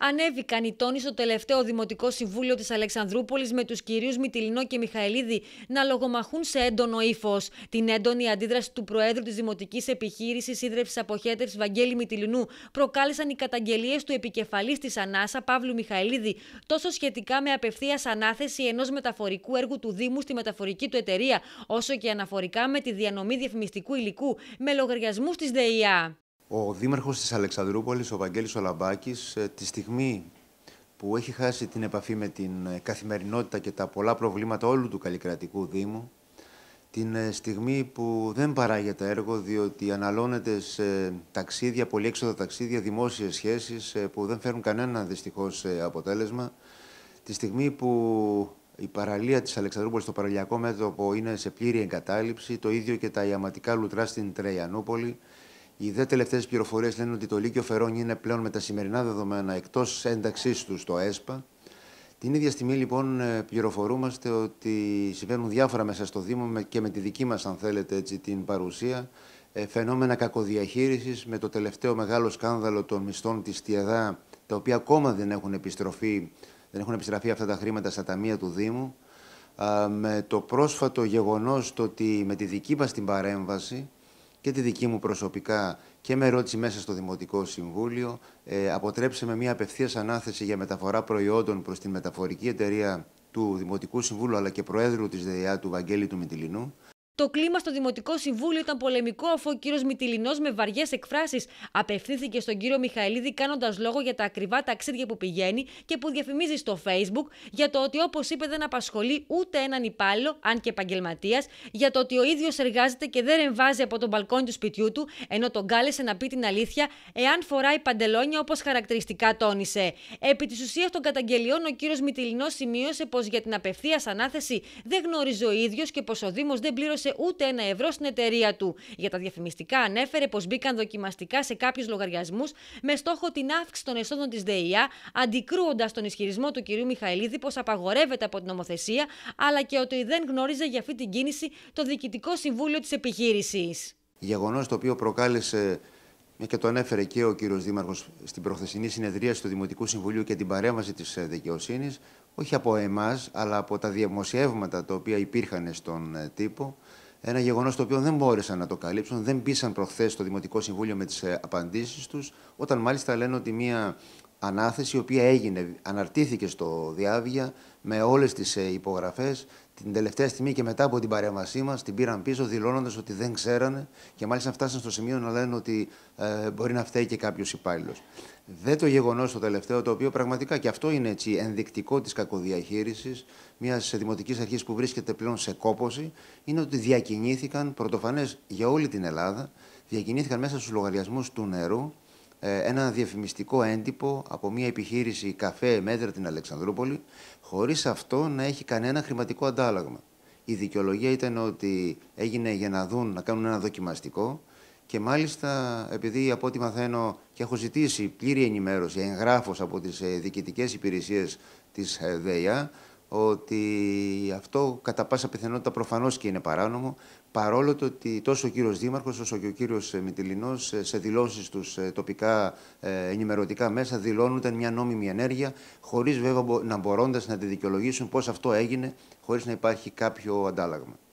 Ανέβηκαν οι τόνοι στο τελευταίο Δημοτικό Συμβούλιο της Αλεξανδρούπολης με τους κυρίους Μητυλινό και Μιχαηλίδη να λογομαχούν σε έντονο ύφος. Την έντονη αντίδραση του Προέδρου της Δημοτικής Επιχείρησης Ίδρυυση Αποχέτευσης Βαγγέλη Μητυλινού προκάλεσαν οι καταγγελίες του επικεφαλής της Ανάσα Παύλου Μιχαηλίδη τόσο σχετικά με απευθείας ανάθεση ενός μεταφορικού έργου του Δήμου στη μεταφορική του εταιρεία, όσο και αναφορικά με τη διανομή διαφημιστικού υλικού με λογαριασμούς της ΔΕΙΑ. Ο δήμαρχος της Αλεξανδρούπολης, ο Βαγγέλης Ολαμπάκης, ε, τη στιγμή που έχει χάσει την επαφή με την ε, καθημερινότητα και τα πολλά προβλήματα όλου του καλλικρατικού Δήμου, την ε, στιγμή που δεν παράγεται έργο διότι αναλώνεται σε ταξίδια, πολυέξοδα ταξίδια, δημόσιες σχέσεις που δεν φέρουν κανένα δυστυχώς αποτέλεσμα, τη στιγμή που η παραλία της Αλεξανδρούπολης στο παραλιακό μέτωπο είναι σε πλήρη εγκατάλειψη, το ίδιο και τα ιαματικά λουτρά στην Τρεϊανούπολη, οι δε τελευταίες πληροφορίες λένε ότι το Λύκειο Φερόνι είναι πλέον με τα σημερινά δεδομένα εκτός ένταξής του στο ΕΣΠΑ. Την ίδια στιγμή λοιπόν ε, πληροφορούμαστε ότι συμβαίνουν διάφορα μέσα στο Δήμο και με τη δική μας αν θέλετε έτσι, την παρουσία ε, φαινόμενα κακοδιαχείρισης με το τελευταίο μεγάλο σκάνδαλο των μισθών της ΤΙΕΔΑ τα οποία ακόμα δεν έχουν επιστροφεί, δεν έχουν επιστραφεί αυτά τα χρήματα στα ταμεία του Δήμου με το πρόσφατο γεγονός το ότι με τη δική μας την παρέμβαση και τη δική μου προσωπικά και με ερώτηση μέσα στο Δημοτικό Συμβούλιο, ε, αποτρέψαμε μια απευθείας ανάθεση για μεταφορά προϊόντων προς την μεταφορική εταιρεία του Δημοτικού Συμβούλου αλλά και Προέδρου της ΔΕΙΑ του Βαγγέλη του Μητυλινού, το κλίμα στο Δημοτικό Συμβούλιο ήταν πολεμικό, αφού ο κύριος Μητυλινό με βαριές εκφράσεις απευθύνθηκε στον κύριο Μιχαηλίδη, κάνοντας λόγο για τα ακριβά ταξίδια που πηγαίνει και που διαφημίζει στο Facebook, για το ότι, όπως είπε, δεν απασχολεί ούτε έναν υπάλληλο, αν και επαγγελματίας, για το ότι ο ίδιος εργάζεται και δεν ρεμβάζει από τον μπαλκόνι του σπιτιού του, ενώ τον κάλεσε να πει την αλήθεια, εάν φοράει παντελόνια όπως χαρακτηριστικά τόνισε. Επί της ουσίας των καταγγελιών, ο κύριος Μητυλινό σημείωσε πως για την απευθείας ανάθεση δεν γνώριζε ο ίδιος και πως ο Δήμος δεν πλήρωσε ούτε ένα ευρώ στην εταιρεία του. Για τα διαφημιστικά ανέφερε πως μπήκαν δοκιμαστικά σε κάποιους λογαριασμούς με στόχο την αύξηση των εσόδων της ΔΕΙΑ, αντικρούοντας τον ισχυρισμό του κυρίου Μιχαηλίδη πως απαγορεύεται από την νομοθεσία, αλλά και ότι δεν γνώριζε για αυτή την κίνηση το Διοικητικό Συμβούλιο της επιχείρησης. Γεγονός το οποίο προκάλεσε και το ανέφερε και ο κύριος Δήμαρχος στην προθεσινή συνεδρία του Δημοτικού Συμβουλίου και την παρέμβαση της ε, δικαιοσύνης, όχι από εμάς, αλλά από τα δημοσιεύματα τα οποία υπήρχαν στον ε, τύπο. Ένα γεγονός το οποίο δεν μπόρεσαν να το καλύψουν, δεν πείσαν προχθές το Δημοτικό Συμβούλιο με τις ε, απαντήσεις τους, όταν μάλιστα λένε ότι μια ανάθεση η οποία έγινε, αναρτήθηκε στο διάβια με όλες τις ε, υπογραφές την τελευταία στιγμή και μετά από την παρέμβασή μας την πήραν πίσω δηλώνοντας ότι δεν ξέρανε και μάλιστα φτάσαν στο σημείο να λένε ότι ε, μπορεί να φταίει και κάποιος υπάλληλος. Δεν το γεγονός το τελευταίο, το οποίο πραγματικά και αυτό είναι έτσι ενδεικτικό της κακοδιαχείρισης μιας δημοτικής αρχής που βρίσκεται πλέον σε κόποση, είναι ότι διακινήθηκαν πρωτοφανές για όλη την Ελλάδα, διακινήθηκαν μέσα στους λογαριασμούς του νερού ε, ένα διαφημιστικό έντυπο από μια επιχείρηση καφέ μέτρα την Αλεξανδρούπολη, χωρίς αυτό να έχει κανένα χρηματικό αντάλλαγμα. Η δικαιολογία ήταν ότι έγινε για να δουν, να κάνουν ένα δοκιμαστικό και μάλιστα επειδή από ό,τι μαθαίνω και έχω ζητήσει πλήρη ενημέρωση, εγγράφος από τις ε, διοικητικές υπηρεσίες της ε, ΔΕΙΑ, ότι αυτό κατά πάσα πιθανότητα προφανώς και είναι παράνομο, παρόλο το ότι τόσο ο κύριος Δήμαρχος όσο και ο κύριος ε, Μητυλινός ε, σε δηλώσεις τους ε, τοπικά ενημερωτικά μέσα δηλώνουν μια νόμιμη ενέργεια, χωρίς βέβαια να μπορώντας να τη δικαιολογήσουν πώς αυτό έγινε, χωρίς να υπάρχει κάποιο αντάλλαγμα.